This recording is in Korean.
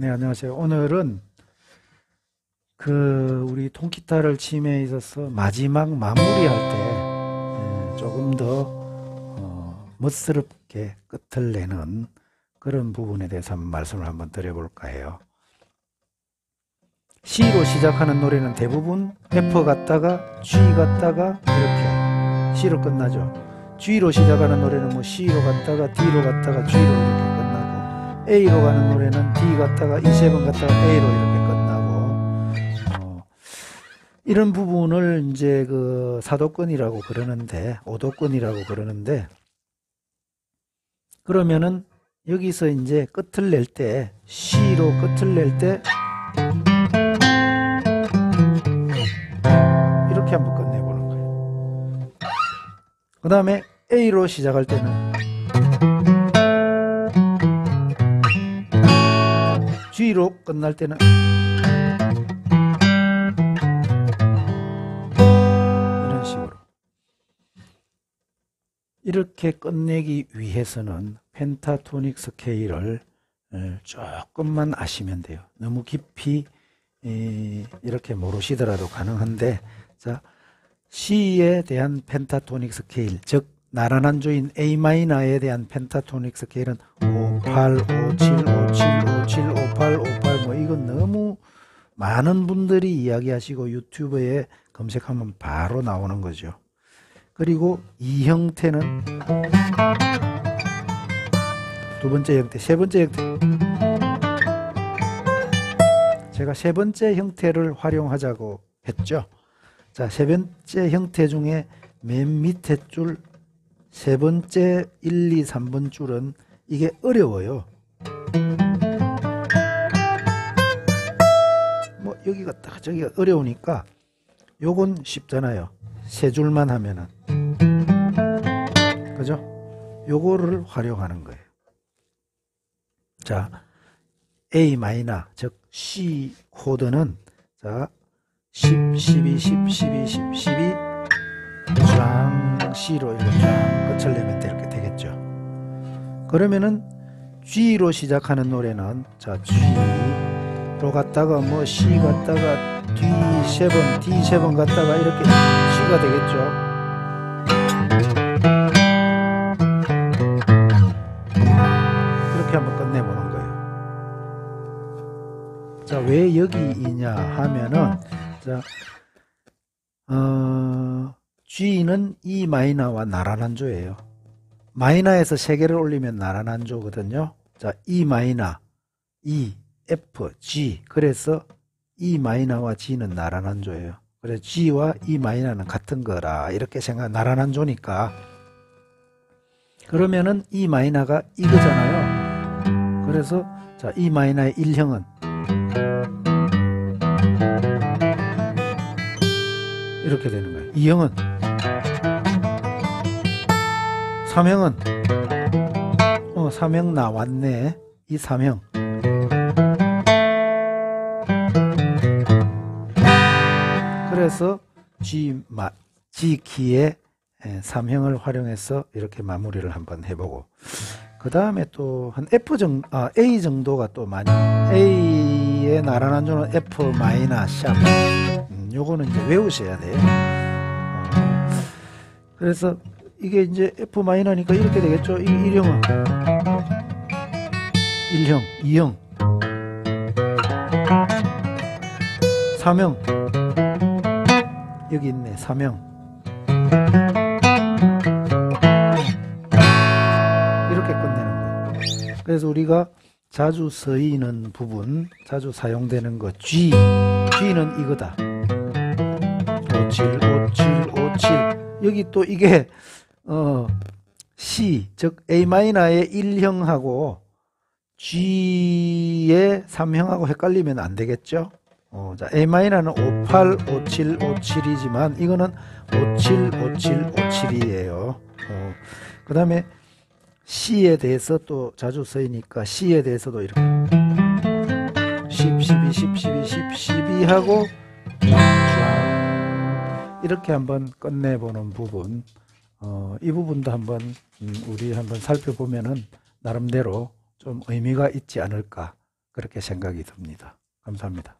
네, 안녕하세요. 오늘은 그 우리 통기타를 침에 있어서 마지막 마무리할 때 예, 조금 더 어, 멋스럽게 끝을 내는 그런 부분에 대해서 한번 말씀을 한번 드려볼까 해요. C로 시작하는 노래는 대부분 F 갔다가 G 갔다가 이렇게 C로 끝나죠. G로 시작하는 노래는 뭐 C로 갔다가 D로 갔다가 G로 이렇게 A로 가는 노래는 D 갔다가 E7 갔다가 A로 이렇게 끝나고 어, 이런 부분을 이제 그 사도권이라고 그러는데 오도권이라고 그러는데 그러면은 여기서 이제 끝을 낼 때 C로 끝을 낼 때 이렇게 한번 끝내보는 거예요. 그 다음에 A로 시작할 때는 G로 끝날 때는 이런 식으로 이렇게 끝내기 위해서는 펜타토닉 스케일을 조금만 아시면 돼요. 너무 깊이 이렇게 모르시더라도 가능한데 자 C에 대한 펜타토닉 스케일 즉 나란한 조인 A 마이너에 대한 펜타토닉 스케일은 5, 8, 5, 7, 5, 7, 5, 7, 5, 8, 5, 8 뭐 이건 너무 많은 분들이 이야기하시고 유튜브에 검색하면 바로 나오는 거죠. 그리고 이 형태는 두 번째 형태, 세 번째 형태 제가 세 번째 형태를 활용하자고 했죠. 자, 세 번째 형태 중에 맨 밑에 줄, 세 번째 1, 2, 3번 줄은 이게 어려워요. 뭐 여기 갔다가 저기가 어려우니까 요건 쉽잖아요. 세 줄만 하면은. 그죠? 요거를 활용하는 거예요. 자, A 마이너, 즉 C 코드는 자 10, 12, 10, 12, 10, 12, 쫙 C로 이렇게 쫙 끝을 내면 이렇게. 그러면은 G로 시작하는 노래는 자 G로 갔다가 뭐 C 갔다가 D7, D7 갔다가 이렇게 C가 되겠죠. 이렇게 한번 끝내보는 거예요. 자, 왜 여기이냐 하면은, 자, 어, G는 E 마이너와 나란한 조예요. 마이너에서 세 개를 올리면 나란한 조거든요. 자, E 마이너, E, F, G. 그래서 E 마이너와 G는 나란한 조예요. 그래서 G와 E 마이너는 같은 거라 이렇게 생각, 나란한 조니까. 그러면은 E 마이너가 이거잖아요. 그래서 자, E 마이너의 1형은 이렇게 되는 거예요. 2형은 3형은 어, 3형 나왔네. 이 3형 그래서 G, 마, G 키의 3형을 활용해서 이렇게 마무리를 한번 해보고 그 다음에 또 한 F 정 아, A 정도가 또 많이 A의 나란한 조는 F 마이너 샵 음, 요거는 이제 외우셔야 돼요. 어, 그래서 이게 이제 F 마이너니까 이렇게 되겠죠. 이 1형은 1형, 2형, 3형 여기 있네. 3형 이렇게 끝내는 거예요. 그래서 우리가 자주 쓰이는 부분, 자주 사용되는 거 G, G는 이거다. 57, 57, 57. 여기 또 이게 어 C, 즉 A 마이너의 1형하고 G의 3형하고 헷갈리면 안 되겠죠? 어, 자, A 마이너는 58, 57, 57이지만 이거는 57, 57, 57이에요. 어, 그 다음에 C에 대해서 또 자주 쓰이니까 C에 대해서도 이렇게 10, 12, 10, 12, 10, 12 하고 쫙 이렇게 한번 끝내보는 부분 어, 이 부분도 한번 음, 우리 한번 살펴보면은 나름대로 좀 의미가 있지 않을까 그렇게 생각이 듭니다. 감사합니다.